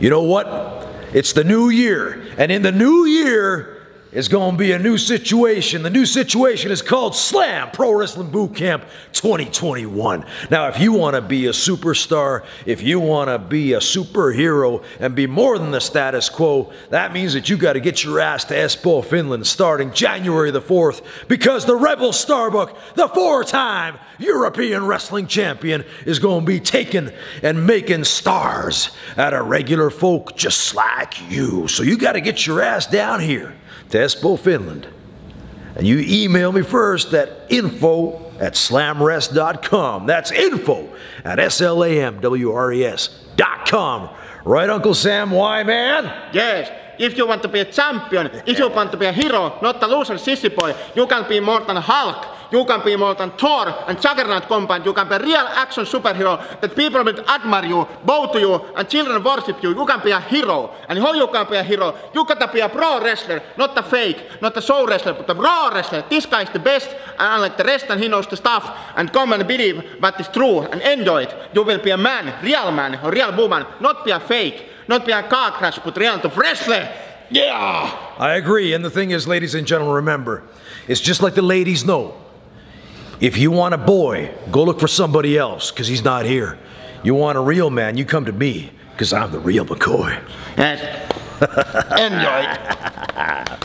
You know what? It's the new year. And in the new year, is going to be a new situation. The new situation is called Slam Pro Wrestling Boot Camp 2021. Now, if you want to be a superstar, if you want to be a superhero and be more than the status quo, that means that you got to get your ass to Espoo, Finland starting January the 4th because the Rebel Starbuck, the four time European wrestling champion, is going to be taking and making stars out of regular folk just like you. So you got to get your ass down here to Espoo, Finland. And you email me first at info at slamwres.com. That's info at S-L-A-M-W-R-E-S.com. Right, Uncle Sam? Y-Man? Yes, if you want to be a champion, if you want to be a hero, not a loser sissy boy, you can be more than Hulk. You can be more than Thor and Juggernaut combined. You can be a real action superhero that people will admire you, bow to you, and children worship you. You can be a hero. And how you can be a hero? You gotta be a pro wrestler, not a fake, not a show wrestler, but a raw wrestler. This guy is the best, and unlike the rest, and he knows the stuff. And come and believe what is true and enjoy it. You will be a man, real man, or real woman, not be a fake, not be a car crash, but real to wrestler. Yeah! I agree. And the thing is, ladies and gentlemen, remember, it's just like the ladies know. If you want a boy, go look for somebody else because he's not here. You want a real man, you come to me because I'm the real McCoy. Yes. enjoy.